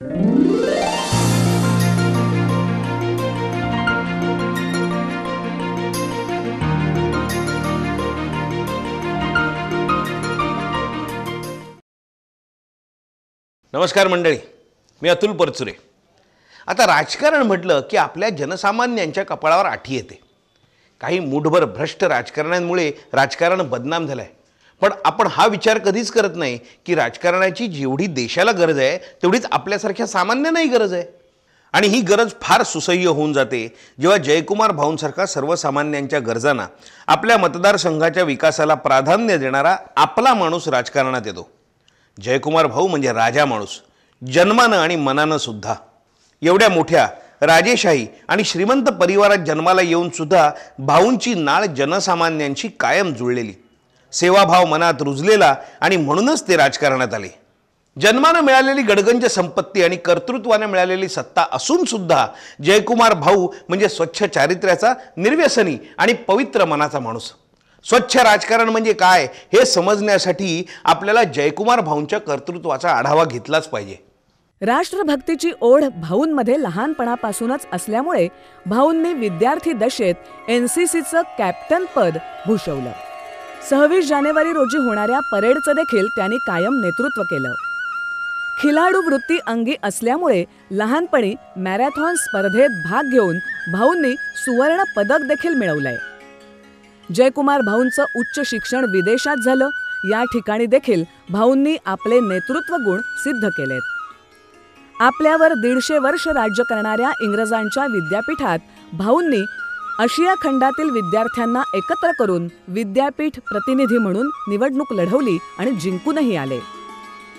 नमस्कार मंडळी मी अतुल परचुरे. आता राजकारण म्हटलं की आपल्या जनसामान्यांच्या कपाळावर आठी येते. काही मूठभर भ्रष्ट राजकारण्यांमुळे राजकारण बदनाम झालं आहे पण आपण हा विचार कधीच करत नाही की राजकारणाची जेवढी देशाला गरज आहे तेवढीच आपल्यासारख्या सामान्यांनाही गरज आहे. आणि ही गरज फार सुसह्य होऊन जाते. जेव्हा जयकुमार भाऊंसारखा सर्वसामान्यांच्या गरजांना आपल्या मतदारसंघाच्या विकासाला प्राधान्य देणारा आपला माणूस राजकारणात येतो. जयकुमार भाऊ म्हणजे राजा माणूस. जन्मानं आणि मनानं सुद्धा. एवढ्या मोठ्या राजेशाही आणि श्रीमंत परिवारात जन्माला येऊन सुद्धा भाऊंची नाळ जनसामान्यांशी कायम जुळलेली. सेवाभाव मनात रुजलेला आणि म्हणूनच ते राजकारणात आले. जन्मानं मिळालेली गडगंज संपत्ती आणि कर्तृत्वाने मिळालेली सत्ता असून सुद्धा जयकुमार भाऊ म्हणजे स्वच्छ चारित्र्याचा निर्व्यसनी आणि पवित्र मनाचा माणूस. स्वच्छ राजकारण म्हणजे काय हे समजण्यासाठी आपल्याला जयकुमार भाऊंच्या कर्तृत्वाचा आढावा घेतलाच पाहिजे. राष्ट्रभक्तीची ओढ भाऊंमध्ये लहानपणापासूनच असल्यामुळे भाऊंनी विद्यार्थी दशेत एन सी सीचं कॅप्टन पद भूषवलं. सव्वीस जानेवारी रोजी होणाऱ्या परेडचं देखील त्यांनी कायम नेतृत्व केलं. खिलाडू वृत्ती अंगी असल्यामुळे लहानपणी मॅरेथॉन स्पर्धेत भाग घेऊन भाऊंनी सुवर्ण पदक देखील मिळवलंय. जयकुमार भाऊंचं उच्च शिक्षण विदेशात झालं या ठिकाणी देखील भाऊंनी आपले नेतृत्व गुण सिद्ध केलेत. आपल्यावर दीडशे वर्ष राज्य करणाऱ्या इंग्रजांच्या विद्यापीठात भाऊंनी आशिया खंडातील विद्यार्थ्यांना एकत्र करून विद्यापीठ प्रतिनिधी म्हणून निवडणूक लढवली आणि जिंकूनही आले.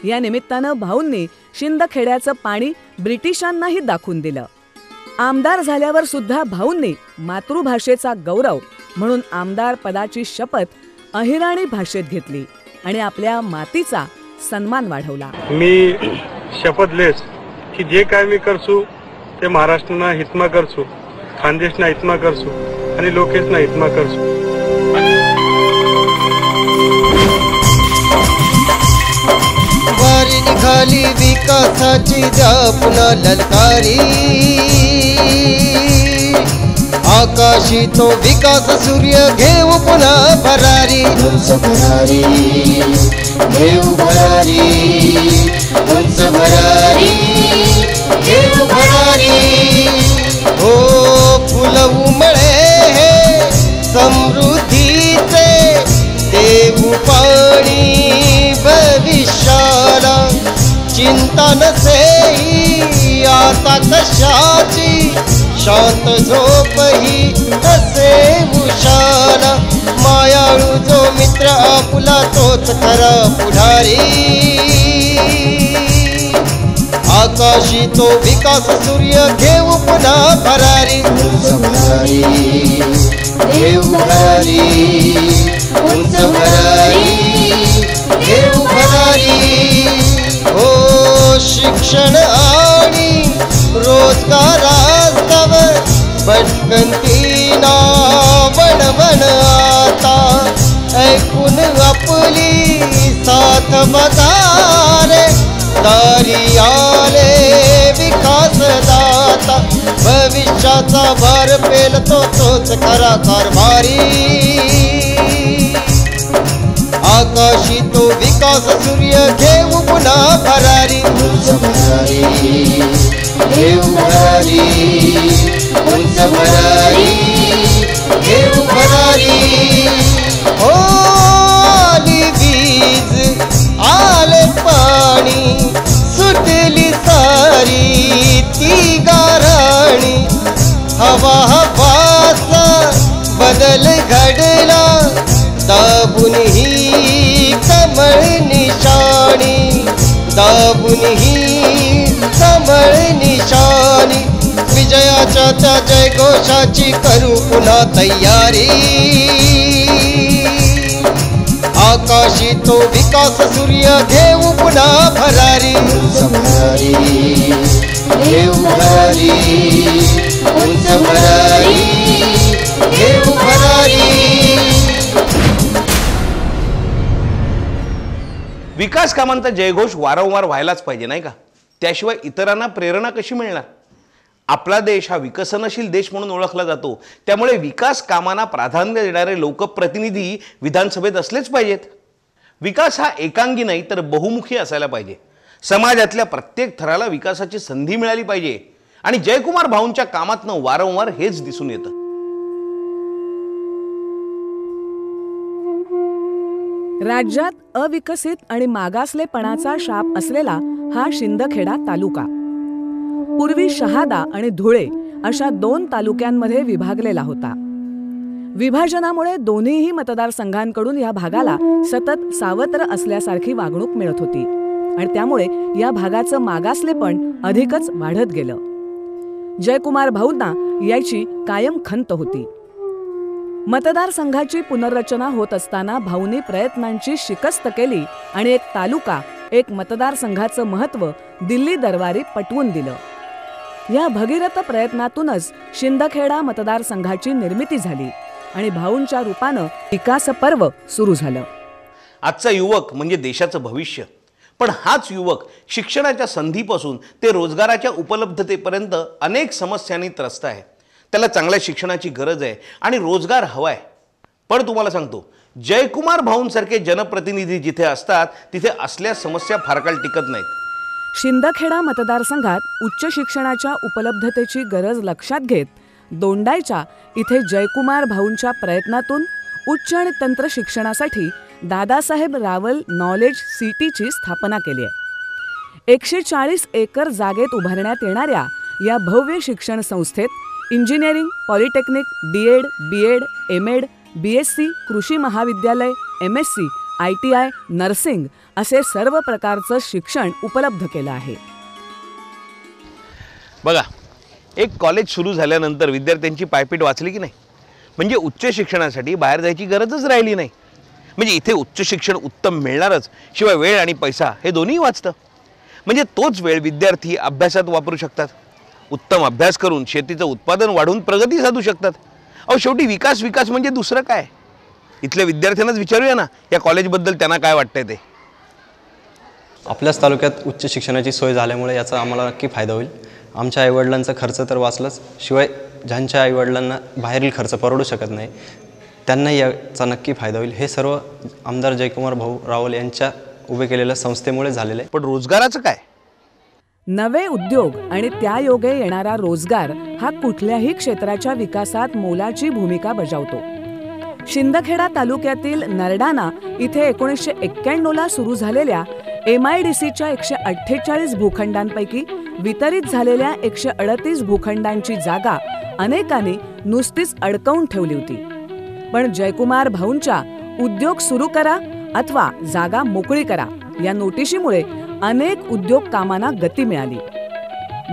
या निमित्तानं भाऊंनी शिंदखेड्याचं पाणी ब्रिटिशांनाही दाखवून दिलं. आमदार झाल्यावर सुद्धा भाऊंनी मातृभाषेचा गौरव म्हणून आमदार पदाची शपथ अहिराणी भाषेत घेतली आणि आपल्या मातीचा सन्मान वाढवला. मी शपथ लेस की जे काय मी करसू ते महाराष्ट्रांना हितमा करसू. खानदेशना हितमा करसू आणि लोकेशना हितमा करसू. वारी निघाली विकासाची पुन्हा ललकारी. आकाशी तो विकास सूर्य घेऊ पुन्हा भरारी. उंच भरारी घेऊ भरारी उंच भरारी घेऊ भरारी. हो उमळे हे समृद्धीचे देऊ पाणी भविष्याला. चिंता नसेई आता कशाची? शांत झोप ही तसे उशाला मायाळू जो मित्र आपुला तोच खरा पुढारी. आकाशी तो विकास सूर्य घेऊ पुन्हा भरारी भरारी घेऊ भरारी उंच भरारी घेऊ भरारी हो शिक्षण आणि रोजगारास्तव भटकंती ना बन आता. ऐकून आपली साथ बघारे दारी आले दाता भविष्याचा भार पेलतो तोच खरा कारभारी आकाशी तो विकास सूर्य घेऊ पुन्हा भरारी घेऊ भरारी उंच भरारी घेऊ भरारी हो. हवा हवाचा बदल घडला, दाबून ही कमळ निशाणी दाबून ही कमळ निशाणी विजयाच्या त्या जयघोषाची करू पुन्हा तयारी। आकाशी तो विकास, सूर्य घेऊ पुन्हा भरारी घेऊ भरारी विकास कामांचा जयघोष वारंवार व्हायलाच पाहिजे नाही का? त्याशिवाय इतरांना प्रेरणा कशी मिळणार? आपला देश हा विकसनशील देश म्हणून ओळखला जातो. त्यामुळे विकास कामांना प्राधान्य देणारे लोकप्रतिनिधी विधानसभेत असलेच पाहिजेत. विकास हा एकांगी नाही तर बहुमुखी असायला पाहिजे. समाजातल्या प्रत्येक थराला विकासाची संधी मिळाली पाहिजे. आणि जयकुमार भाऊंच्या कामातनं वारंवार हेच दिसून येतं. राज्यात अविकसित आणि मागासलेपणाचा शाप असलेला हा शिंदखेडा तालुका. पूर्वी शहादा आणि धुळे अशा दोन तालुक्यांमध्ये विभागलेला होता. विभाजनामुळे दोन्हीही मतदारसंघांकडून या भागाला सतत सावत्र असल्यासारखी वागणूक मिळत होती. आणि त्यामुळे या भागाचं मागासलेपण अधिकच वाढत गेलं. जयकुमार भाऊंना याची कायम खंत होती. मतदारसंघाची पुनर्रचना होत असताना भाऊनी प्रयत्नांची शिकस्त केली आणि एक तालुका एक मतदारसंघाचं महत्त्व दिल्ली दरबारी पटवून दिलं. या भगीरथ प्रयत्नातूनच शिंदखेडा मतदारसंघाची निर्मिती झाली आणि भाऊंच्या रूपानं विकास पर्व सुरू झालं. आजचा युवक म्हणजे देशाचं भविष्य. पण हाच युवक शिक्षणाच्या संधीपासून ते रोजगाराच्या उपलब्धतेपर्यंत अनेक समस्यांनी त्रस्त आहे. त्याला चांगल्या शिक्षणाची गरज आहे आणि रोजगार हवा आहे. पण तुम्हाला सांगतो जयकुमार भाऊंसारखे जनप्रतिनिधी जिथे असतात तिथे असल्या समस्या फार काळ टिकत नाहीत. शिंदखेडा मतदारसंघात उच्च शिक्षणाच्या उपलब्धतेची गरज लक्षात घेत दोंडायच्या इथे जयकुमार भाऊंच्या प्रयत्नातून उच्च आणि तंत्र शिक्षणासाठी दादासाहेब रावल नॉलेज सिटीची स्थापना केली आहे. एकशे चाळीस एकर जागेत उभारण्यात येणाऱ्या या भव्य शिक्षण संस्थेत engineering polytechnic D Ed B Ed M Ed B S C कृषी महाविद्यालय M S C I T I nursing असे सर्व प्रकारचं शिक्षण उपलब्ध केलं आहे. बघा एक कॉलेज सुरू झाल्यानंतर विद्यार्थ्यांची पायपीट वाचली की नाही? म्हणजे उच्च शिक्षणासाठी बाहेर जायची गरजच राहिली नाही. म्हणजे इथे उच्च शिक्षण उत्तम मिळणारच शिवाय वेळ आणि पैसा हे दोन्ही वाचतं. म्हणजे तोच वेळ विद्यार्थी अभ्यासात वापरू शकतात. उत्तम अभ्यास करून शेतीचं उत्पादन वाढवून प्रगती साधू शकतात. अहो शेवटी विकास विकास म्हणजे दुसरं काय? इथल्या विद्यार्थ्यांनाच विचारूया ना या कॉलेजबद्दल त्यांना काय वाटतंय ते? आपल्याच तालुक्यात उच्च शिक्षणाची सोय झाल्यामुळे याचा आम्हाला नक्की फायदा होईल. आमच्या आईवडिलांचा खर्च तर वाचलाच शिवाय ज्यांच्या आईवडिलांना बाहेरील खर्च परवडू शकत नाही त्यांनाही याचा नक्की फायदा होईल. हे सर्व आमदार जयकुमार भाऊ रावल यांच्या उभे केलेल्या संस्थेमुळे झालेले आहे. पण रोजगाराचं काय? नवे उद्योग आणि त्या योगे येणारा रोजगार हा कुठल्याही क्षेत्राच्या विकासात मोलाची भूमिका बजावतो. शिंदखेडा तालुक्यातील नरडाणा इथे एकोणीसशे एक्क्याण्णवला सुरू झालेल्या एम आय डी सीच्या एकशे अठ्ठेचाळीस भूखंडांपैकी वितरित झालेल्या एकशे अडतीस भूखंडांची जागा अनेकांनी नुसतीच अडकवून ठेवली होती. पण जयकुमार भाऊंच्या उद्योग सुरू करा अथवा जागा मोकळी करा या नोटिशीमुळे अनेक उद्योग कामांना गती मिळाली.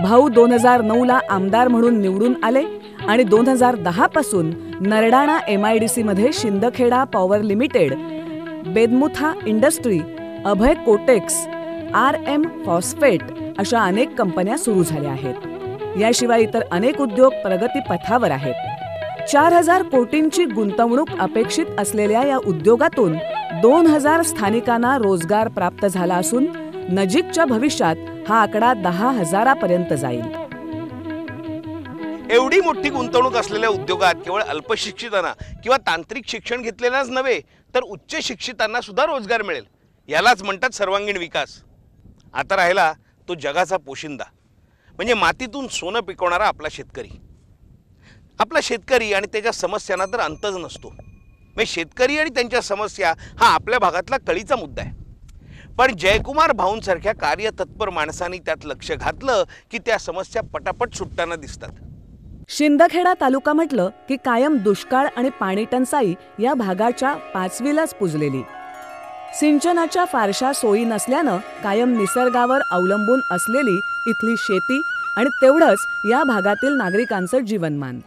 भाऊ दोन हजार नऊला आमदार म्हणून निवडून आले आणि दोन हजार दहा पासून नरडाणा एम आय डी सीमध्ये Shindkheda power limited Bedmutha industry Abhay cotex R M phosphate अशा अनेक कंपन्या सुरू झाल्या आहेत. याशिवाय इतर अनेक उद्योग प्रगतीपथावर आहेत. चार हजार कोटींची गुंतवणूक अपेक्षित असलेल्या या उद्योगातून दोन हजार स्थानिकांना रोजगार प्राप्त झाला असून नजीकच्या भविष्यात हा आकडा दहा हजारापर्यंत जाईल. एवढी मोठी गुंतवणूक असलेल्या उद्योगात केवळ अल्पशिक्षितांना किंवा तांत्रिक शिक्षण घेतलेल्याच नव्हे तर उच्च शिक्षितांना सुद्धा रोजगार मिळेल. यालाच म्हणतात सर्वांगीण विकास. आता राहिला तो जगाचा पोशिंदा. म्हणजे मातीतून सोनं पिकवणारा आपला शेतकरी. आपला शेतकरी आणि त्याच्या समस्यांना तर अंतच नसतो. म्हणजे शेतकरी आणि त्यांच्या समस्या हा आपल्या भागातला कळीचा मुद्दा आहे. पण जयकुमार भाऊंसारख्या कार्यतत्पर माणसांनी त्यात लक्ष घातलं की त्या समस्या पटापट सुटताना दिसतात. शिंदखेडा तालुका म्हटलं की कायम दुष्काळ आणि पाणी टंचाई या भागाच्या पाचवीलाच पुजलेली. सिंचनाच्या फारशा सोयी नसल्यानं कायम निसर्गावर अवलंबून असलेली इथली शेती आणि तेवढंच या भागातील नागरिकांचं जीवनमान.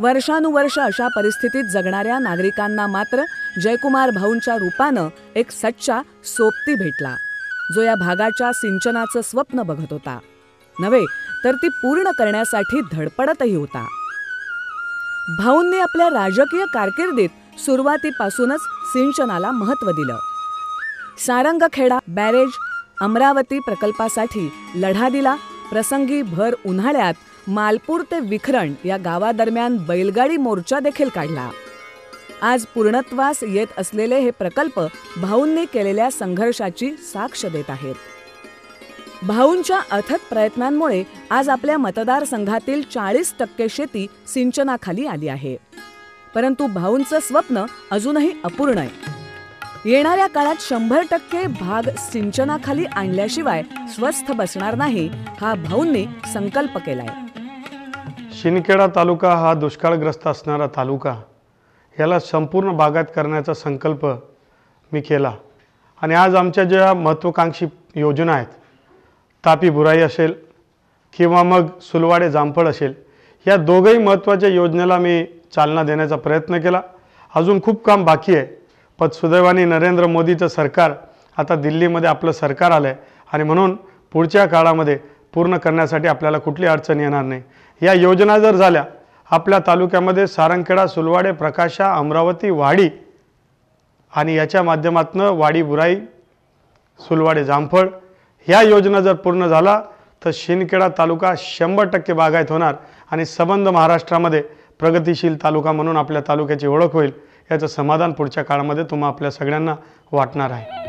वर्षानुवर्ष अशा परिस्थितीत जगणाऱ्या नागरिकांना मात्र जयकुमार भाऊंच्या रूपानं एक सच्चा सोबती भेटला जो या भागाच्या सिंचनाचं स्वप्न बघत होता. नव्हे तर ती पूर्ण करण्यासाठी धडपडतही होता. भाऊंनी आपल्या राजकीय कारकिर्दीत सुरुवातीपासूनच सिंचनाला महत्त्व दिलं. सारंगखेडा बॅरेज अमरावती प्रकल्पासाठी लढा दिला. प्रसंगी भर उन्हाळ्यात मालपूर ते विखरण या गावादरम्यान बैलगाडी मोर्चा देखील काढला. आज पूर्णत्वास येत असलेले हे प्रकल्प भाऊंनी केलेल्या संघर्षाची साक्ष देत आहेत. भाऊंच्या अथक प्रयत्नांमुळे आज आपल्या मतदारसंघातील चाळीस टक्के शेती सिंचनाखाली आली आहे. परंतु भाऊंचं स्वप्न अजूनही अपूर्ण आहे. येणाऱ्या काळात शंभर टक्के भाग सिंचनाखाली आणल्याशिवाय स्वस्थ बसणार नाही हा भाऊंनी संकल्प केलाय. शिंदखेडा तालुका हा दुष्काळग्रस्त असणारा तालुका. याला संपूर्ण बागायत करण्याचा संकल्प मी केला. आणि आज आमच्या ज्या महत्त्वाकांक्षी योजना आहेत तापी बुराई असेल किंवा मग सुलवाडे जामफळ असेल या दोघंही महत्त्वाच्या योजनेला मी चालना देण्याचा प्रयत्न केला. अजून खूप काम बाकी आहे. पण सुदैवाने नरेंद्र मोदीचं सरकार आता दिल्लीमध्ये आपलं सरकार आलं आहे आणि म्हणून पुढच्या काळामध्ये पूर्ण करण्यासाठी आपल्याला कुठली अडचण येणार नाही. या योजना जर झाल्या आपल्या तालुक्यामध्ये सारंगखेडा सुलवाडे प्रकाशा अमरावती वाडी आणि याच्या माध्यमातून वाडी बुराई सुलवाडे जामफळ ह्या योजना जर पूर्ण झाला तर शिंदखेडा तालुका शंभर टक्के बागायत होणार आणि संबंध महाराष्ट्रामध्ये प्रगतिशील तालुका म्हणून आपल्या तालुक्याची ओळख होईल याचं समाधान पुढच्या काळामध्ये तुम्हा आपल्या सगळ्यांना वाटणार आहे.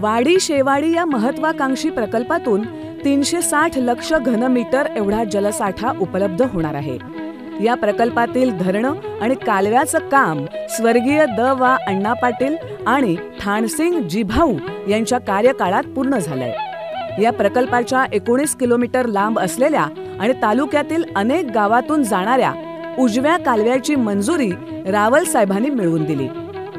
वाडी शेवाडी या महत्वाकांक्षी प्रकल्पातून तीनशे साठ लक्ष घनमीटर एवढा जलसाठा उपलब्ध होणार आहे. या प्रकल्पातील धरणं आणि कालव्याचं काम स्वर्गीय द. वा. अण्णा पाटील आणि ठाणसिंग जिभाऊ यांच्या कार्यकाळात पूर्ण झालंय. या प्रकल्पाच्या एकोणीस किलोमीटर लांब असलेल्या आणि तालुक्यातील अनेक गावातून जाणाऱ्या उजव्या कालव्याची मंजुरी रावल साहेबांनी मिळवून दिली.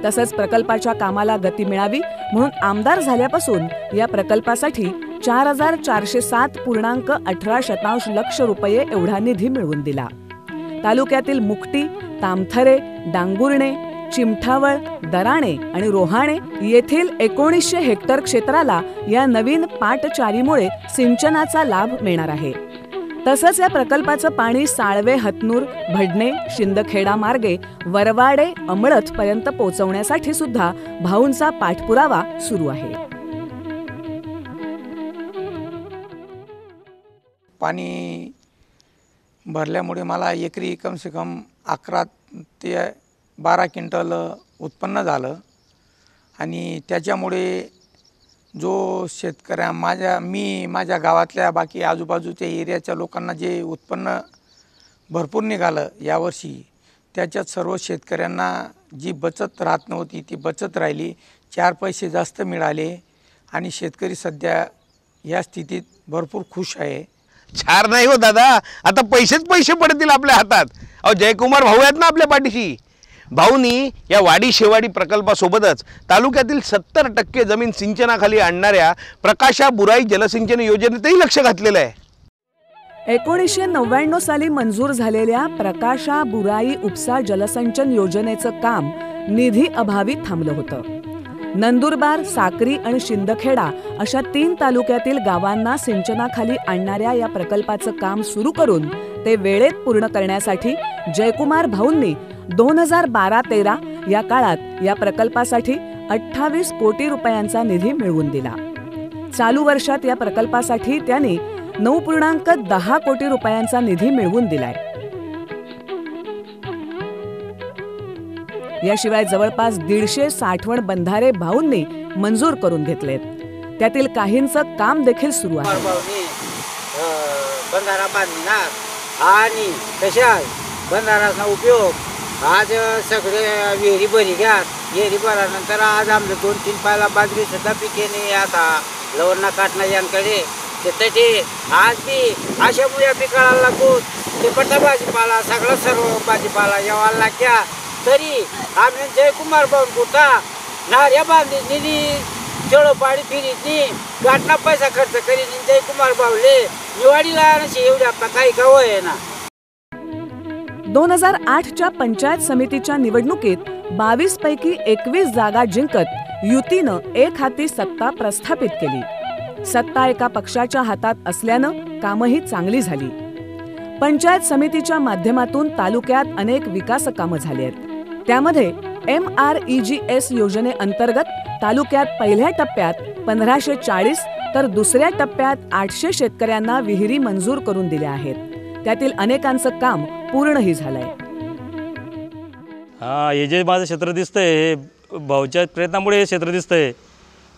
तसंच प्रकल्पाच्या कामाला गती मिळावी म्हणून आमदार झाल्यापासून या प्रकल्पासाठी चार हजार चारशे सात पूर्णांक अठरा शतांश लक्ष रुपये एवढा निधी मिळवून दिला. तालुक्यातील मुक्ती तामथरे डांगुर्णे चिमठावळ दराणे आणि रोहाणे येथील एकोणीसशे हेक्टर क्षेत्राला या नवीन पाटचारीमुळे सिंचनाचा लाभ मिळणार आहे. तसंच या प्रकल्पाचं पाणी साळवे हतनूर भडणे शिंदखेडा मार्गे वरवाडे अमळत पर्यंत पोहोचवण्यासाठी सुद्धा भाऊंचा पाठपुरावा सुरू आहे. पाणी भरल्यामुळे मला एकरी कम से कम अकरा ते बारा क्विंटल उत्पन्न झालं आणि त्याच्यामुळे जो शेतकऱ्या माझ्या मी माझ्या गावातल्या बाकी आजूबाजूच्या एरियाच्या लोकांना जे उत्पन्न भरपूर निघालं यावर्षी त्याच्यात सर्व शेतकऱ्यांना जी बचत राहत नव्हती ती बचत राहिली. चार पैसे जास्त मिळाले आणि शेतकरी सध्या या स्थितीत भरपूर खुश आहे. चार नाही हो दादा. आता पैसेच पैसे पडतील आपल्या हातात. अहो जयकुमार भाऊ आहेत ना आपल्या पाठीशी? भाऊनी या वाडी शेवाडी प्रकल्पासोबतच तालुक्यातील सत्तर टक्के जमीन सिंचनाखाली आणणाऱ्या प्रकाशा बुराई जलसिंचन योजनेतही लक्ष घातलेलं आहे. एकोणीसशे नव्याण्णव साली मंजूर झालेल्या प्रकाशा बुराई उपसा जलसंचन योजनेचं काम निधी अभावी थांबलं होतं. नंदुरबार साक्री आणि शिंदखेडा अशा तीन तालुक्यातील गावांना सिंचनाखाली आणणाऱ्या या प्रकल्पाचं काम सुरू करून ते वेळेत पूर्ण करण्यासाठी जयकुमार भाऊंनी दोन हजार बारा तेरा या काळात या प्रकल्पासाठी अठ्ठावीस कोटी रुपयांचा निधी मिळवून दिला. चालू वर्षात या प्रकल्पासाठी त्यांनी नऊ पूर्णांक दहा कोटी रुपयांचा निधी मिळवून दिलाय. याशिवाय जवळपास दीडशे साठवण बंधारे भाऊंनी मंजूर करून घेतलेत. त्यातील काहींचं काम देखील सुरू आहे. बंधारा बांधणार आणि तशाच बंधाराचा उपयोग आज सगळे विहिरी भरी घ्या. विहिरी भरल्यानंतर आज आमचं दोन तीन पायला बाजरी सुद्धा पिके नाही आता. लवणा काटणं यांकडे. त्यासाठी आज बी अशा मुया पिकाला लागून ते पट्टा भाजीपाला सगळा सर्व भाजीपाला जेव्हा लागल्या. तरी आम्ही जयकुमार भाऊ कुठा? नार्या बांधली निधी पाडी फिरीत नी गाठना पैसा खर्च करीन जयकुमार भाऊले. निवाडीला नशी एवढी आपला काही गाव आहे ना. दोन हजार आठच्या पंचायत समितीच्या निवडणुकीत बावीस पैकी एकवीस जागा जिंकत युतीनं एक हाती सत्ता प्रस्थापित केली. सत्ता एका पक्षाच्या हातात असल्यानं कामही चांगली झाली. पंचायत समितीच्या माध्यमातून तालुक्यात अनेक विकास कामं झाली आहेत. त्यामध्ये M R E G S योजनेअंतर्गत तालुक्यात पहिल्या टप्प्यात पंधराशे चाळीस तर दुसऱ्या टप्प्यात आठशे शेतकऱ्यांना विहिरी मंजूर करून दिल्या आहेत. त्यातील अनेकांचं काम पूर्णही झालंय. हा हे जे माझं क्षेत्र दिसतंय हे भाऊच्या प्रयत्नामुळे हे क्षेत्र दिसतंय.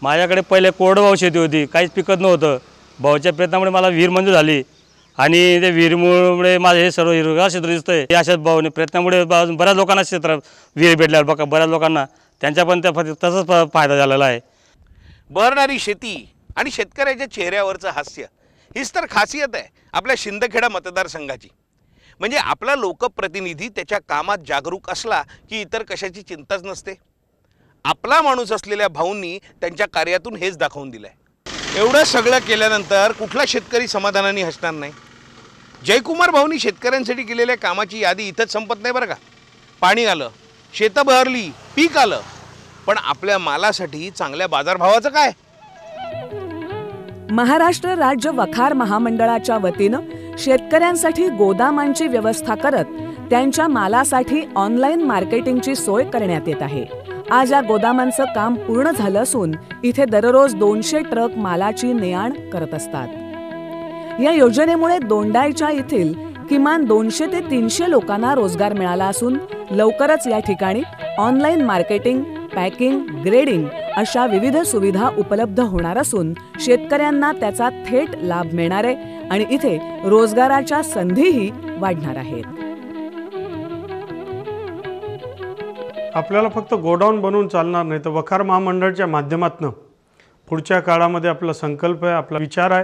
माझ्याकडे पहिले कोरडवाहू शेती होती काहीच पिकत नव्हतं. भाऊच्या प्रयत्नामुळे मला विहीर मंजूर झाली. आणि त्या विहिरीमुळे माझं हे सर्व हिरवगार क्षेत्र दिसतंय. हे अशाच भाऊने प्रयत्नामुळे बऱ्याच लोकांना क्षेत्र विहीर भेटल्यावर बघा बऱ्याच लोकांना. त्यांच्या पण त्या तसाच फायदा झालेला आहे. बहरणारी शेती आणि शेतकऱ्याच्या चेहऱ्यावरचं हास्य. हीच तर खासियत आहे आपल्या शिंदखेडा मतदारसंघाची. म्हणजे आपला लोकप्रतिनिधी त्याच्या कामात जागरूक असला की इतर कशाची चिंताच नसते? आपला माणूस असलेल्या भाऊंनी त्यांच्या कार्यातून हेच दाखवून दिलं आहे एवढं सगळं केल्यानंतर कुठला शेतकरी समाधानाने हसणार नाही? जयकुमार भाऊनी शेतकऱ्यांसाठी केलेल्या कामाची यादी इथंच संपत नाही बरं का? पाणी आलं शेतं बहरली पीक आलं पण आपल्या मालासाठी चांगल्या बाजारभावाचं काय? महाराष्ट्र राज्य वखार महामंडळाच्या वतीनं शेतकऱ्यांसाठी गोदामांची व्यवस्था करत त्यांच्या मालासाठी ऑनलाईन मार्केटिंगची सोय करण्यात येत आहे. आज या गोदामांचं काम पूर्ण झालं असून इथे दररोज दोनशे ट्रक मालाची ने आण करत असतात. या योजनेमुळे दोंडाईच्या येथील किमान दोनशे ते तीनशे लोकांना रोजगार मिळाला असून लवकरच या ठिकाणी ऑनलाईन मार्केटिंग पॅकिंग ग्रेडिंग अशा विविध सुविधा उपलब्ध होणार असून शेतकऱ्यांना त्याचा थेट लाभ मिळणार आहे आणि इथे रोजगाराच्या संधीही वाढणार आहेत. आपल्याला फक्त गोडाऊन बनवून चालणार नाही तर वखार महामंडळाच्या माध्यमातून पुढच्या काळामध्ये आपला संकल्प आहे आपला विचार आहे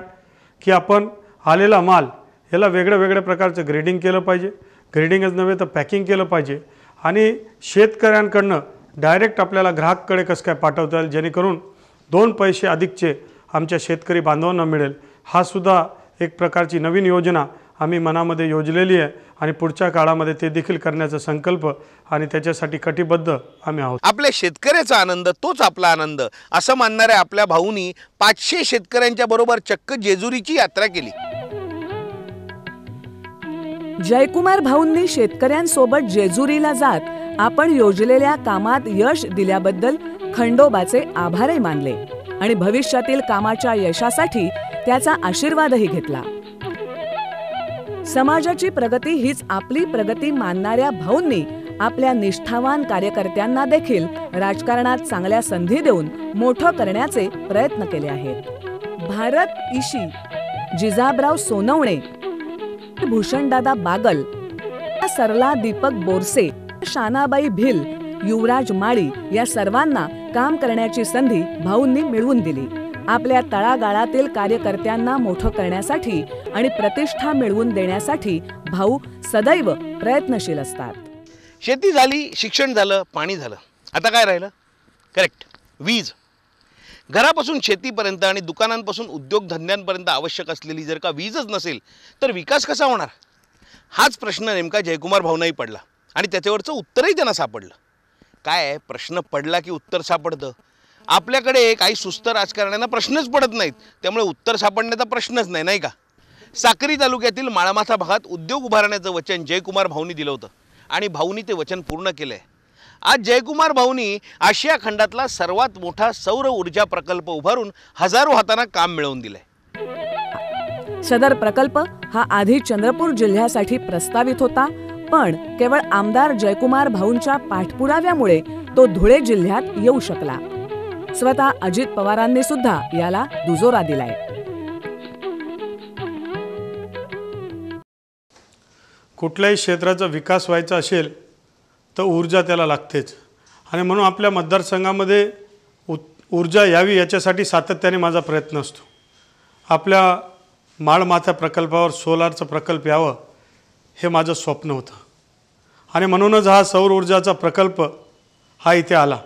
की आपण आलेला माल याला वेगळ्या वेगळ्या प्रकारचं ग्रेडिंग केलं पाहिजे. ग्रेडिंगच नव्हे तर पॅकिंग केलं पाहिजे. आणि शेतकऱ्यांकडनं डायरेक्ट आपल्याला ग्राहककडे कसं काय पाठवता येईल? जेणेकरून दोन पैसे अधिकचे आमच्या शेतकरी बांधवांना मिळेल. हा सुद्धा एक प्रकारची नवीन योजना आम्ही मनामध्ये योजलेली आहे आणि पुढच्या काळामध्ये ते देखील करण्याचा संकल्प आणि त्याच्यासाठी कटिबद्ध आम्ही आहोत. आपल्या शेतकऱ्याचा आनंद तोच आपला आनंद असं मानणाऱ्या आपल्या भाऊनी पाचशे शेतकऱ्यांच्या बरोबर चक्क जेजुरीची यात्रा केली. जयकुमार भाऊंनी शेतकऱ्यांसोबत जेजुरीला जात आपण योजलेल्या कामात यश दिल्याबद्दल खंडोबाचे आभारही मानले आणि भविष्यातील कामाच्या यशासाठी त्याचा आशीर्वादही घेतला. समाजाची प्रगती हीच आपली प्रगती मानणाऱ्या भाऊंनी आपल्या निष्ठावान कार्यकर्त्यांना देखील राजकारणात चांगल्या संधी देऊन मोठं करण्याचे प्रयत्न केले आहेत. भारत इशी जिजाबराव सोनवणे भूषणदादा बागल सरला दीपक बोरसे शानाबाई भिल युवराज माळी या सर्वांना काम करण्याची संधी भाऊंनी मिळवून दिली. आपल्या तळागाळातील कार्यकर्त्यांना मोठं करण्यासाठी आणि प्रतिष्ठा मिळवून देण्यासाठी भाऊ सदैव प्रयत्नशील असतात. शेती झाली शिक्षण झालं पाणी झालं. आता काय राहिलं? करेक्ट वीज. घरापासून शेतीपर्यंत आणि दुकानांपासून उद्योगधंद्यांपर्यंत आवश्यक असलेली जर का वीजच नसेल तर विकास कसा होणार? हाच प्रश्न नेमका जयकुमार भाऊनाही पडला. आणि त्याच्यावरचं उत्तरही त्यांना सापडलं. काय प्रश्न पडला की उत्तर सापडतं. आपल्याकडे काही सुस्त राजकारण्यांना प्रश्नच पडत नाहीत. त्यामुळे उत्तर सापडण्याचा प्रश्नच नाही नाही का? साक्री तालुक्यातील माळामाथा भागात उद्योग उभारण्याचं वचन जयकुमार भाऊनी दिलं होतं. आणि भाऊनी ते वचन पूर्ण केलं आहे आज जयकुमार भाऊनी आशिया खंडातला सर्वात मोठा सौर ऊर्जा प्रकल्प उभारून हजारो हातांना काम मिळवून दिलंय. सदर प्रकल्प हा आधी चंद्रपूर जिल्ह्यासाठी प्रस्तावित होता. पण केवळ आमदार जयकुमार भाऊंच्या पाठपुराव्यामुळे तो धुळे जिल्ह्यात येऊ शकला. स्वतः अजित पवारांनी सुद्धा याला दुजोरा दिलाय. कुठल्याही क्षेत्राचा विकास व्हायचा असेल तर ऊर्जा त्याला लागतेच. आणि म्हणून आपल्या मतदारसंघामध्ये उ ऊर्जा यावी याच्यासाठी सातत्याने माझा प्रयत्न असतो. आपल्या माळमाथा प्रकल्पावर सोलारचं प्रकल्प यावं हे माझं स्वप्न होतं. आणि म्हणूनच हा सौर ऊर्जाचा प्रकल्प हा इथे आला.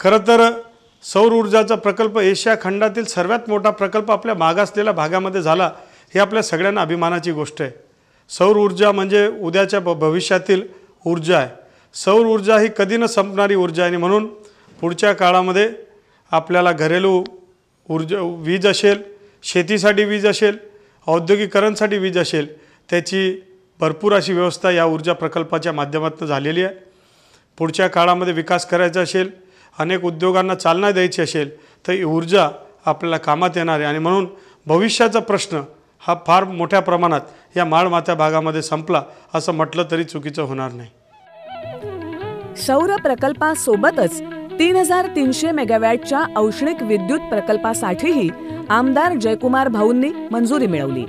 खरं तर सौर ऊर्जाचा प्रकल्प एशिया खंडातील सर्वात मोठा प्रकल्प आपल्या मागासलेल्या भागामध्ये झाला हे आपल्या सगळ्यांना अभिमानाची गोष्ट आहे. सौर ऊर्जा म्हणजे उद्याच्या ब भविष्यातील ऊर्जा आहे. सौर ऊर्जा ही कधी न संपणारी ऊर्जा आहे आणि म्हणून पुढच्या काळामध्ये आपल्याला घरेलू ऊर्जा वीज असेल शेतीसाठी वीज असेल औद्योगिकरणसाठी वीज असेल त्याची भरपूर अशी व्यवस्था या ऊर्जा प्रकल्पाच्या माध्यमातून झालेली आहे. पुढच्या काळामध्ये विकास करायचा असेल अनेक उद्योगांना चालना द्यायची असेल तर ही ऊर्जा आपल्याला कामात येणार आहे. आणि म्हणून भविष्याचा प्रश्न हा फार मोठ्या प्रमाणात या माळमाथ्या भागामध्ये संपला असं म्हटलं तरी चुकीचं होणार नाही. सौर प्रकल्पासोबतच तीन हजार तीनशे मेगावॅटच्या औष्णिक विद्युत प्रकल्पासाठीही आमदार जयकुमार भाऊंनी मंजुरी मिळवली.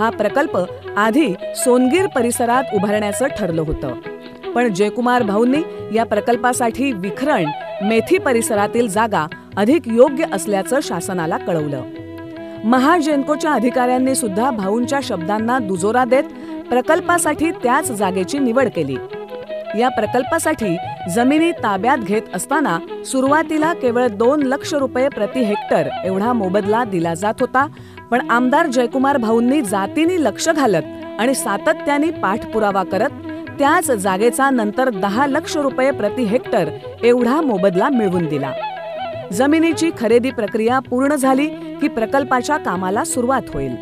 हा प्रकल्प आधी सोनगीर परिसरात उभारण्याचं ठरलं होतं. पण जयकुमार भाऊंनी या प्रकल्पासाठी विखरण मेथी परिसरातील जागा अधिक योग्य असल्याचं शासनाला कळवलं. महाजेनकोच्या अधिकाऱ्यांनी सुद्धा भाऊंच्या शब्दांना दुजोरा देत प्रकल्पासाठी त्याच जागेची निवड केली. या प्रकल्पासाठी जमिनी ताब्यात घेत असताना सुरुवातीला केवळ दोन लक्ष रुपये प्रति हेक्टर एवढा मोबदला दिला जात होता. पण आमदार जयकुमार भाऊंनी जातीने लक्ष घालत आणि सातत्याने पाठपुरावा करत त्याच जागेचा नंतर दहा लक्ष रुपये प्रति हेक्टर एवढा मोबदला मिळवून दिला. जमिनीची खरेदी प्रक्रिया पूर्ण झाली की प्रकल्पाच्या कामाला सुरुवात होईल.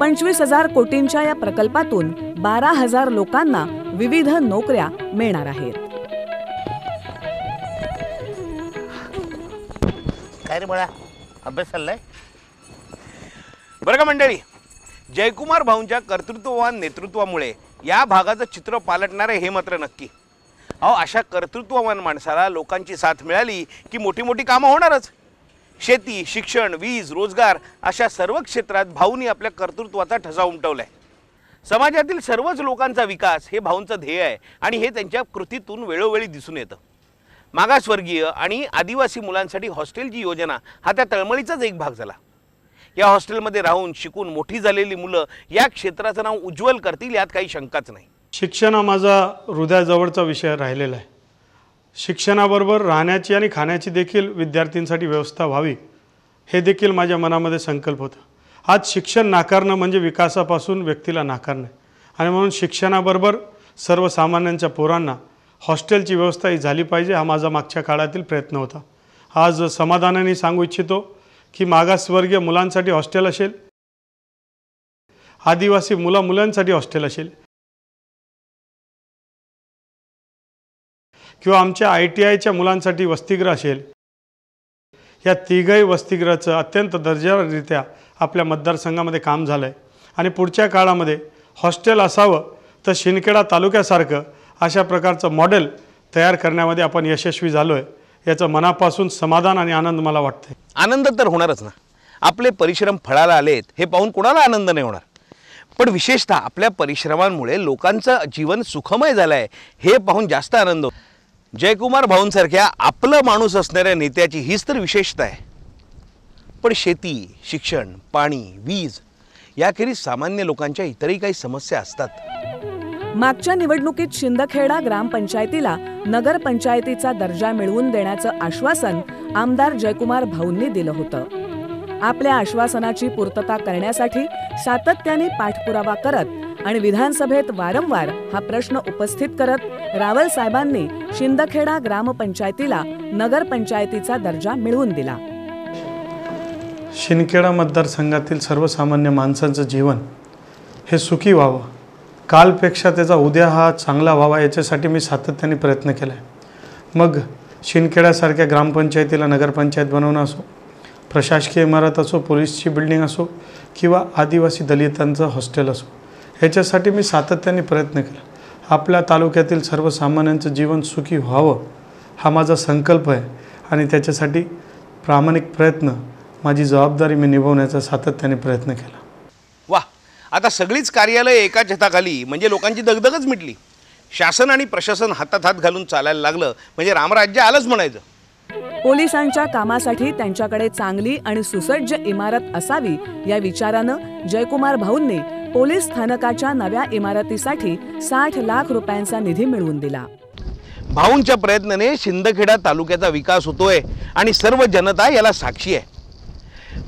पंचवीस हजार कोटींच्या या प्रकल्पातून बारा हजार लोकांना विविध नोकऱ्या मिळणार आहेत. काय रे बळा? अभ्यास चाललाय? बरं का मंडळी जयकुमार भाऊंच्या कर्तृत्ववान नेतृत्वामुळे या भागाचं चित्र पालटणार आहे हे मात्र नक्की. अहो अशा कर्तृत्ववान माणसाला लोकांची साथ मिळाली की मोठी मोठी कामं होणारच. शेती शिक्षण वीज रोजगार अशा सर्व क्षेत्रात भाऊंनी आपल्या कर्तृत्वाचा ठसा उमटवलाय. समाजातील सर्वच लोकांचा विकास हे भाऊंचं ध्येय आहे आणि हे त्यांच्या कृतीतून वेळोवेळी दिसून येतं. मागासवर्गीय आणि आदिवासी मुलांसाठी हॉस्टेलची योजना हा त्या तळमळीचाच एक भाग झाला. या हॉस्टेलमध्ये राहून शिकून मोठी झालेली मुलं या क्षेत्राचं नाव उज्ज्वल करतील यात काही शंकाच नाही. शिक्षण हा माझा हृदयाजवळचा विषय राहिलेला आहे. शिक्षणाबरोबर राहण्याची आणि खाण्याची देखील विद्यार्थ्यांसाठी व्यवस्था व्हावी हे देखील माझ्या मनामध्ये संकल्प होता. आज शिक्षण नाकारणं म्हणजे विकासापासून व्यक्तीला नाकारणं. आणि म्हणून शिक्षणाबरोबर सर्वसामान्यांच्या पोरांना हॉस्टेलची व्यवस्था ही झाली पाहिजे हा माझा मागच्या काळातील प्रयत्न होता. आज समाधानाने सांगू इच्छितो की मागासवर्गीय मुलांसाठी हॉस्टेल असेल आदिवासी मुला मुलांसाठी हॉस्टेल असेल किंवा आमच्या आय टी आयच्या मुलांसाठी वसतिगृह असेल या तिघही वसतिगृहाचं अत्यंत दर्जारित्या आपल्या मतदारसंघामध्ये काम झालं आहे आणि पुढच्या काळामध्ये हॉस्टेल असावं तर शिंदखेडा तालुक्यासारखं अशा प्रकारचं मॉडेल तयार करण्यामध्ये आपण यशस्वी झालो आहे याचं मनापासून समाधान आणि आनंद मला वाटतं आनंद तर होणारच ना. आपले परिश्रम फळाला आलेत हे पाहून कोणाला आनंद नाही होणार? पण विशेषतः आपल्या परिश्रमांमुळे लोकांचं जीवन सुखमय झालं आहे हे पाहून जास्त आनंद होतो. जयकुमार भाऊंसारख्या आपलं माणूस असणाऱ्या नेत्याची हीच तर विशेषता आहे. पण शेती शिक्षण पाणी वीज याखेरीज सामान्य लोकांच्या इतरही काही समस्या असतात. मागच्या निवडणुकीत शिंदखेडा ग्रामपंचायतीला नगरपंचायतीचा दर्जा मिळवून देण्याचं आश्वासन आमदार जयकुमार भाऊंनी दिलं होतं. आपल्या आश्वासनाची पूर्तता करण्यासाठी सातत्याने पाठपुरावा करत आणि विधानसभेत वारंवार हा प्रश्न उपस्थित करत रावल साहेबांनी शिंदखेडा ग्रामपंचायतीला नगरपंचायतीचा दर्जा मिळवून दिला. शिंदखेडा मतदारसंघातील सर्वसामान्य माणसांचं जीवन हे सुखी व्हावं. कालपेक्षा त्याचा उद्या हा चांगला व्हावा याच्यासाठी मी सातत्याने प्रयत्न केला आहे मग शिंदखेड्यासारख्या ग्रामपंचायतीला नगरपंचायत बनवणं असो प्रशासकीय इमारत असो पोलीसची बिल्डिंग असो किंवा आदिवासी दलितांचं हॉस्टेल असो ह्याच्यासाठी मी सातत्याने प्रयत्न केला. आपल्या तालुक्यातील सर्वसामान्यांचं जीवन सुखी व्हावं हा माझा संकल्प आहे आणि त्याच्यासाठी प्रामाणिक प्रयत्न माझी जबाबदारी मी निभवण्याचा सातत्याने प्रयत्न केला. वा आता सगळीच कार्यालय एका छताखाली म्हणजे लोकांची दगदगच मिटली. शासन आणि प्रशासन हातात हात घालून चालायला लागलं म्हणजे रामराज्य आलंच म्हणायचं. पोलिसांच्या कामासाठी त्यांच्याकडे चांगली आणि सुसज्ज इमारत असावी या विचारानं जयकुमार भाऊंनी पोलीस स्थानकाच्या नव्या इमारतीसाठी साठ लाख रुपयांचा निधी मिळवून दिला. भाऊंच्या प्रयत्नाने शिंदखेडा तालुक्याचा विकास होतोय आणि सर्व जनता याला साक्षी आहे.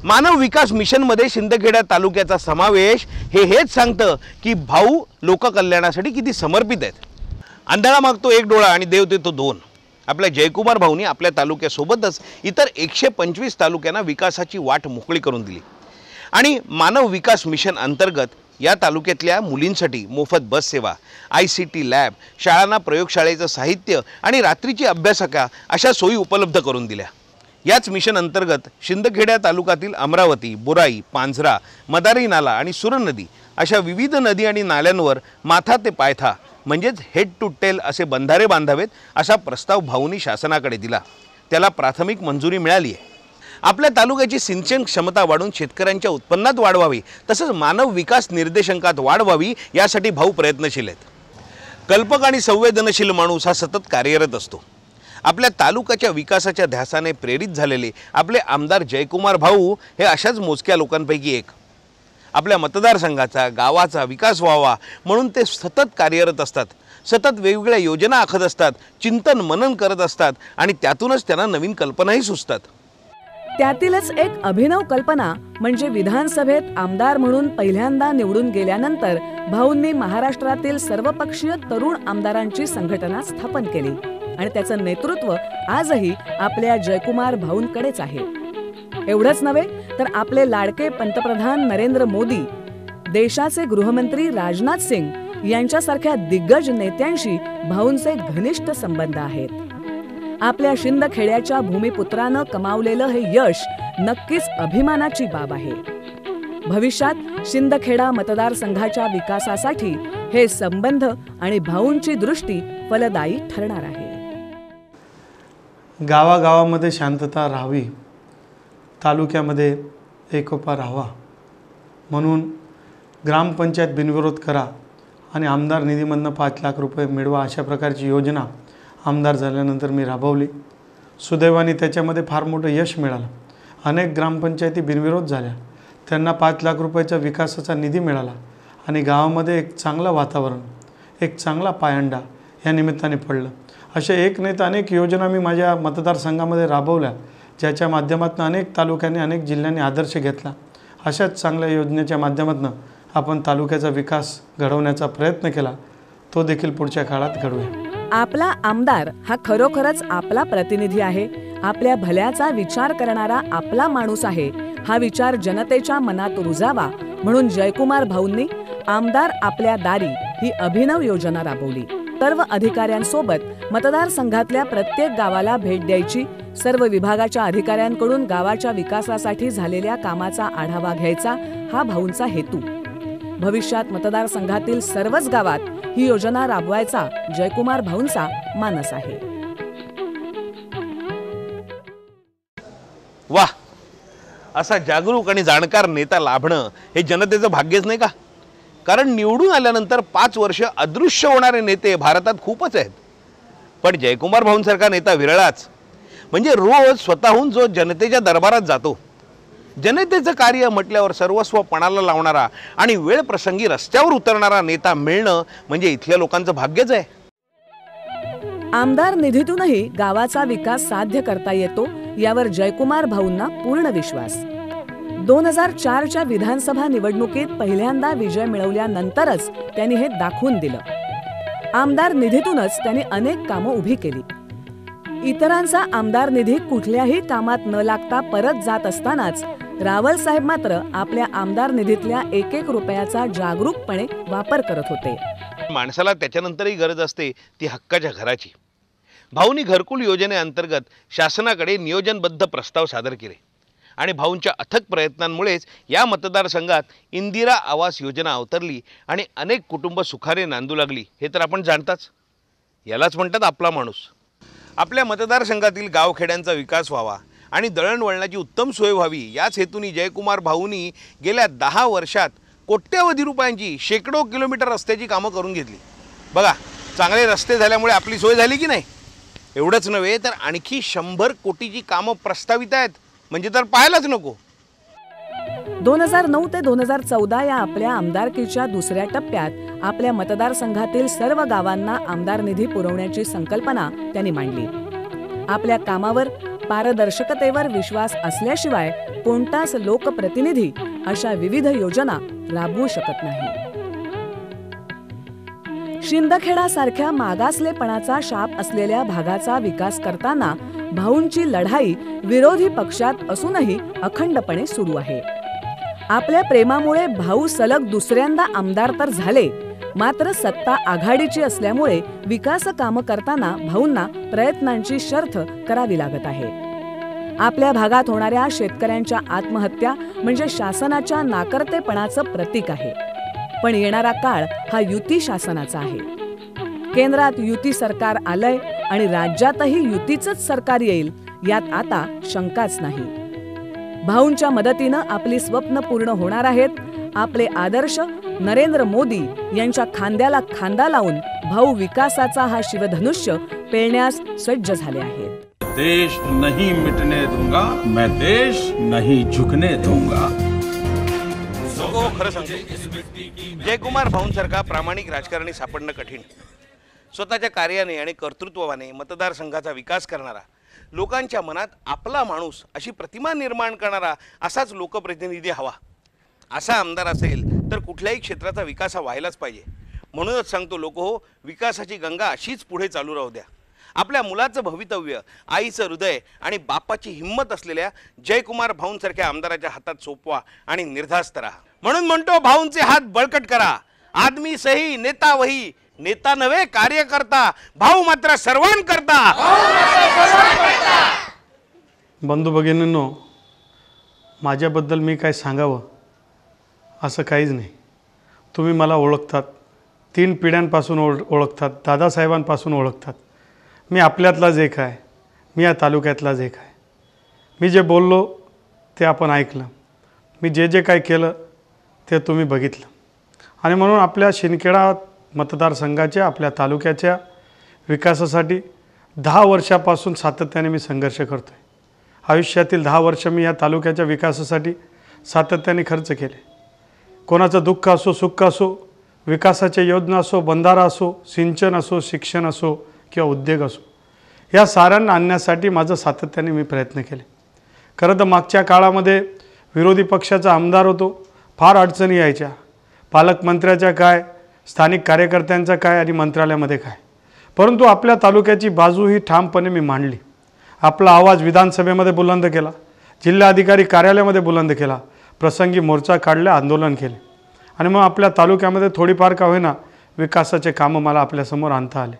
मानव विकास मिशनमध्ये शिंदखेडा तालुक्याचा समावेश हे हेच सांगतं की भाऊ लोककल्याणासाठी किती समर्पित आहेत. आंधळा मागतो एक डोळा आणि देव देतो दोन. आपल्या जयकुमार भाऊनी आपल्या तालुक्यासोबतच इतर एकशे पंचवीस तालुक्यांना विकासाची वाट मोकळी करून दिली. आणि मानव विकास मिशन अंतर्गत या तालुक्यातल्या मुलींसाठी मोफत बस सेवा आय सी टी लॅब शाळांना प्रयोगशाळेचं साहित्य आणि रात्रीची अभ्यासका अशा सोयी उपलब्ध करून दिल्या. याच मिशन अंतर्गत शिंदखेड्या तालुक्यातील अमरावती बुराई पांझरा मदारी नाला आणि सुर नदी अशा विविध नदी आणि नाल्यांवर माथा ते पायथा म्हणजेच हेड टू टेल असे बंधारे बांधावेत असा प्रस्ताव भाऊनी शासनाकडे दिला. त्याला प्राथमिक मंजुरी मिळाली आहे. आपल्या तालुक्याची सिंचन क्षमता वाढून शेतकऱ्यांच्या उत्पन्नात वाढ व्हावी तसंच मानव विकास निर्देशांकात वाढ व्हावी यासाठी भाऊ प्रयत्नशील आहेत. कल्पक आणि संवेदनशील माणूस हा सतत कार्यरत असतो. आपल्या तालुक्याच्या विकासाच्या ध्यासाने प्रेरित झालेले आपले आमदार जयकुमार भाऊ हे अशाच मोजक्या लोकांपैकी एक. आपल्या मतदारसंघाचा गावाचा विकास व्हावा म्हणून ते सतत कार्यरत असतात. सतत वेगवेगळ्या योजना आखत असतात चिंतन मनन करत असतात आणि त्यातूनच त्यांना नवीन कल्पनाही सुचतात. त्यातीलच एक अभिनव कल्पना म्हणजे विधानसभेत आमदार म्हणून पहिल्यांदा निवडून गेल्यानंतर भाऊंनी महाराष्ट्रातील सर्वपक्षीय तरुण आमदारांची संघटना स्थापन केली. आणि त्याचं नेतृत्व आजही आपल्या जयकुमार भाऊंकडेच आहे. एवढंच नव्हे तर आपले लाडके पंतप्रधान नरेंद्र मोदी देशाचे गृहमंत्री राजनाथ सिंग यांच्यासारख्या दिग्गज नेत्यांशी भाऊंचे घनिष्ठ संबंध आहेत. आपल्या शिंदखेड्याच्या भूमिपुत्रानं कमावलेलं हे यश नक्कीच अभिमानाची बाब आहे. भविष्यात शिंदखेडा मतदारसंघाच्या विकासासाठी हे संबंध आणि भाऊंची दृष्टी फलदायी ठरणार आहे. गावागावामध्ये शांतता राहावी. तालुक्यामध्ये एकोपा राहावा. म्हणून ग्रामपंचायत बिनविरोध करा आणि आमदार निधीमधनं पाच लाख रुपये मिळवा अशा प्रकारची योजना आमदार झाल्यानंतर मी राबवली. सुदैवाने त्याच्यामध्ये फार मोठं यश मिळालं. अनेक ग्रामपंचायती बिनविरोध झाल्या. त्यांना पाच लाख रुपयाचा विकासाचा निधी मिळाला आणि गावामध्ये एक चांगलं वातावरण एक चांगला पायंडा या निमित्ताने पडलं. अशा एक नाही तर अनेक योजना मी माझ्या मतदारसंघामध्ये राबवल्या ज्याच्या माध्यमातून अनेक तालुक्यांनी अनेक जिल्ह्यांनी आदर्श घेतला. अशाच चांगल्या योजनेच्या माध्यमातून आपण तालुक्याचा विकास घडवण्याचा प्रयत्न केला. तो देखील पुढच्या काळात घडूया आपला आमदार हा खरोखरच आपला प्रतिनिधी आहे. आपल्या भल्याचा विचार करणारा आपला माणूस आहे. हा विचार जनतेच्या मनात रुजावा म्हणून जयकुमार भाऊंनी आमदार आपल्या दारी ही अभिनव योजना राबवली. सर्व अधिकाऱ्यांसोबत मतदारसंघातल्या प्रत्येक गावाला भेट द्यायची. सर्व विभागाच्या अधिकाऱ्यांकडून गावाच्या विकासासाठी झालेल्या कामाचा आढावा घ्यायचा हा भाऊंचा हेतू. भविष्यात मतदारसंघातील सर्वच गावात ही योजना राबवायचा जयकुमार भाऊंचा मानस आहे. वा असा जागरूक आणि जाणकार नेता लाभणं हे जनतेचं भाग्यच नाही का? कारण निवडून आल्यानंतर पाच वर्ष अदृश्य होणारे नेते भारतात खूपच आहेत. पण जयकुमार भाऊंसारखा नेता विरळाच. म्हणजे रोज स्वतःहून जो जनतेच्या दरबारात जातो जनतेचं कार्य म्हटल्यावर सर्वस्व पणाला लावणारा आणि वेळ प्रसंगी रस्त्यावर उतरणारा नेता मिळणं म्हणजे इथल्या लोकांचं भाग्यच आहे. आमदार निधीतूनही गावाचा विकास साध्य करता येतो यावर जयकुमार भाऊंना पूर्ण विश्वास. दोन हजार चारच्या विधानसभा निवडणुकीत पहिल्यांदा विजय मिळवल्यानंतरच त्यांनी हे दाखवून दिलं. आमदार निधीतूनच त्यांनी अनेक कामं उभी केली. इतरांचा आमदार निधी कुठल्याही कामात न लागता परत जात असतानाच रावल साहेब मात्र आपल्या आमदार निधीतल्या एक एक रुपयाचा जागरूकपणे वापर करत होते. माणसाला त्याच्यानंतरही गरज असते ती हक्काच्या घराची. भाऊनी घरकुल योजनेअंतर्गत शासनाकडे नियोजनबद्ध प्रस्ताव सादर केले. आणि भाऊंच्या अथक प्रयत्नांमुळेच या मतदारसंघात इंदिरा आवास योजना अवतरली आणि अनेक कुटुंब सुखाने नांदू लागली. हे तर आपण जाणताच. यालाच म्हणतात आपला माणूस. आपल्या मतदारसंघातील गावखेड्यांचा विकास व्हावा आणि दळणवळणाची उत्तम सोय व्हावी याच हेतूनी जयकुमार भाऊनी गेल्या दहा वर्षात कोट्यवधी रुपयांची शेकडो किलोमीटर रस्त्याची कामं करून घेतली. बघा चांगले रस्ते झाल्यामुळे आपली सोय झाली की नाही? एवढंच नव्हे तर आणखी शंभर कोटीची कामं प्रस्तावित आहेत. म्हणजे तर पाहायलाच नको. दोन हजार नऊ ते दोन हजार चौदा या आपल्या आमदारकीच्या दुसऱ्या टप्प्यात आपल्या मतदारसंघातील सर्व गावांना आमदार निधी पुरवण्याची संकल्पना त्यांनी मांडली. आपल्या कामावर पारदर्शकतेवर विश्वास असल्याशिवाय कोणताच लोकप्रतिनिधी अशा विविध योजना राबवू शकत नाही. शिंदखेडा सारख्या मागासलेपणाचा शाप असलेल्या भागाचा विकास करताना भाऊंची लढाई विरोधी पक्षात असूनही अखंडपणे सुरू आहे. आपल्या प्रेमामुळे भाऊ सलग दुसऱ्यांदा आमदार तर झाले मात्र सत्ता आघाडीची असल्यामुळे विकास कामं करताना भाऊंना प्रयत्नांची शर्थ करावी लागत आहे. आपल्या भागात होणाऱ्या शेतकऱ्यांच्या आत्महत्या म्हणजे शासनाच्या नाकर्तेपणाचं प्रतीक आहे. पण येणारा काळ हा युती शासनाचा आहे. केंद्रात युती सरकार आलंय आणि राज्यातही युतीचंच सरकार येईल यात आता शंकाच नाही. भाऊंच्या मदतीनं आपली स्वप्न पूर्ण होणार आहेत आपले आदर्श नरेंद्र मोदी यांच्या खांद्याला खांदा लावून भाऊ विकासाचा हा शिवधनुष्य पेळण्यास सज्ज झाले आहेत. देश नहीं मिटने दूंगा मैं देश नहीं झुकने दूंगा. खरं सांगतो. जयकुमार भाऊंसारखा प्रामाणिक राजकारणी सापडणं कठीण. स्वतःच्या कार्याने आणि कर्तृत्वाने मतदारसंघाचा विकास करणारा लोकांच्या मनात आपला माणूस अशी प्रतिमा निर्माण करणारा असाच लोकप्रतिनिधी हवा. असा आमदार असेल तर कुठल्याही क्षेत्राचा विकास हा व्हायलाच पाहिजे. म्हणूनच सांगतो लोक हो विकासाची गंगा अशीच पुढे चालू राहू द्या. आपल्या मुलाचं भवितव्य आईचं हृदय आणि बापाची हिंमत असलेल्या जयकुमार भाऊंसारख्या आमदाराच्या हातात सोपवा आणि निर्धास्त राहा. म्हणून म्हणतो भाऊंचे हात बळकट करा. आदमी सही नेता वही नेता नव्हे कार्यकर्ता. भाऊ मात्र सर्वांकरता. बंधू भगिनींनो माझ्याबद्दल मी काय सांगावं असं काहीच नाही. तुम्ही मला ओळखतात. तीन पिढ्यांपासून ओळ ओळखतात दादासाहेबांपासून ओळखतात. मी आपल्यातलाच एक आहे. मी या तालुक्यातलाच एक आहे. मी जे बोललो ते आपण ऐकलं. मी जे जे काय केलं ते तुम्ही बघितलं. आणि म्हणून आपल्या शिंदखेडा मतदारसंघाच्या आपल्या तालुक्याच्या विकासासाठी दहा वर्षापासून सातत्याने मी संघर्ष करतो आहे आयुष्यातील दहा वर्ष मी या तालुक्याच्या विकासासाठी सातत्याने खर्च केले. कोणाचं दुःख असो सुख असो विकासाच्या योजना असो बंधारा असो सिंचन असो शिक्षण असो किंवा उद्योग असो या साऱ्यांना आणण्यासाठी माझं सातत्याने मी प्रयत्न केले. खरं तर मागच्या काळामध्ये विरोधी पक्षाचा आमदार होतो फार अडचणी यायच्या. पालकमंत्र्याच्या काय स्थानिक कार्यकर्त्यांचं काय आणि मंत्रालयामध्ये काय? परंतु आपल्या तालुक्याची बाजू ही ठामपणे मी मांडली. आपला आवाज विधानसभेमध्ये बुलंद केला. जिल्हाधिकारी कार्यालयामध्ये बुलंद केला. प्रसंगी मोर्चा काढला आंदोलन केले. आणि मग आपल्या तालुक्यामध्ये थोडीफार का होईना विकासाचे कामं मला आपल्यासमोर आणता आले.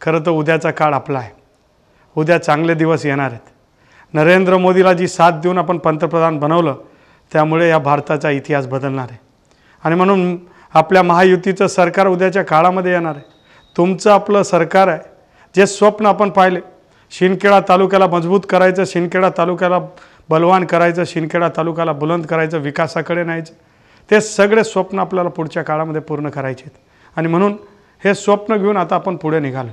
खरं तर उद्याचा काळ आपला आहे. उद्या चांगले दिवस येणार आहेत. नरेंद्र मोदीला जी साथ देऊन आपण पंतप्रधान बनवलं त्यामुळे या भारताचा इतिहास बदलणार आहे. आणि म्हणून आपल्या महायुतीचं सरकार उद्याच्या काळामध्ये येणार आहे. तुमचं आपलं सरकार आहे. जे स्वप्न आपण पाहिले शिंदखेडा तालुक्याला मजबूत करायचं शिंदखेडा तालुक्याला बलवान करायचं शिंदखेडा तालुक्याला बुलंद करायचं विकासाकडे न्यायचं ते सगळे स्वप्न आपल्याला पुढच्या काळामध्ये पूर्ण करायचे आहेत. आणि म्हणून हे स्वप्न घेऊन आता आपण पुढे निघालो.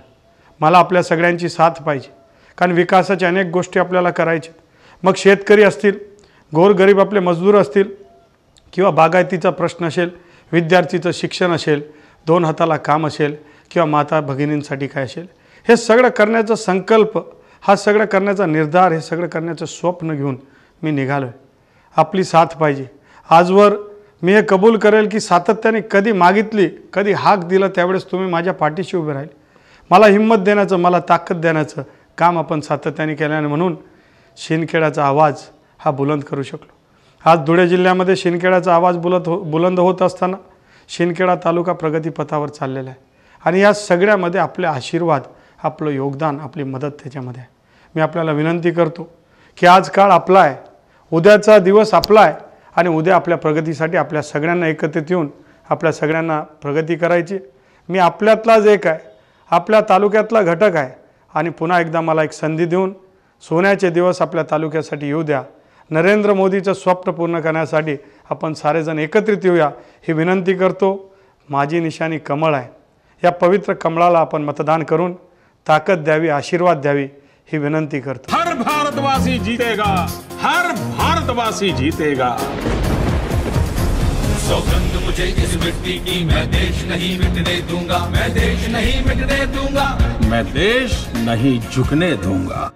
मला आपल्या सगळ्यांची साथ पाहिजे. कारण विकासाच्या अनेक गोष्टी आपल्याला करायच्या मग शेतकरी असतील गोरगरीब आपले मजदूर असतील किंवा बागायतीचा प्रश्न असेल विद्यार्थीचं शिक्षण असेल दोन हाताला काम असेल किंवा माता भगिनींसाठी काय असेल हे सगळं करण्याचा संकल्प हा सगळं करण्याचा निर्धार हे सगळं करण्याचं स्वप्न घेऊन मी निघालो आहे आपली साथ पाहिजे. आजवर मी हे कबूल करेल की सातत्याने कधी मागितली कधी हाक दिलं त्यावेळेस तुम्ही माझ्या पाठीशी उभे राहील. मला हिंमत देण्याचं मला ताकद देण्याचं काम आपण सातत्याने केल्याने म्हणून शिंदखेड्याचा आवाज हा बुलंद करू शकलो. आज धुळे जिल्ह्यामध्ये शिंदखेड्याचा आवाज बुलत हो बुलंद होत असताना शिंदखेडा तालुका प्रगतीपथावर चाललेला आहे. आणि या सगळ्यामध्ये आपले आशीर्वाद आपलं योगदान आपली मदत त्याच्यामध्ये आहे. मी आपल्याला विनंती करतो की आज काळ आपला आहे. उद्याचा दिवस आपला आहे आणि उद्या आपल्या प्रगतीसाठी आपल्या सगळ्यांना एकत्रित येऊन आपल्या सगळ्यांना प्रगती करायची. मी आपल्यातलाच एक आहे. आपल्या तालुक्यातला घटक आहे. आणि पुन्हा एकदा मला एक संधी देऊन सोन्याचे दिवस आपल्या तालुक्यासाठी येऊ द्या. नरेंद्र मोदीचं स्वप्न पूर्ण करण्यासाठी आपण सारेजण एकत्रित येऊया. ही विनंती करतो माझी निशाणी कमळ आहे. या पवित्र कमळाला आपण मतदान करून ताकद द्यावी आशीर्वाद द्यावी ही विनंती करतो. हर भारतवासी जीतेगा हर भारतवासी जीतेगा. सौगंध मुझे इस मिट्टी की मैं देश नहीं मिटने दूंगा मैं देश नहीं मिटने दूंगा। मैं देश नहीं झुकने दूंगा।